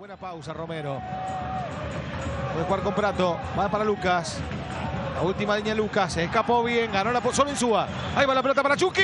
Buena pausa, Romero. Puede jugar con Prato. Va para Lucas. La última línea Lucas. Se escapó bien. Ganó la solo en Suba. Ahí va la pelota para Chucky.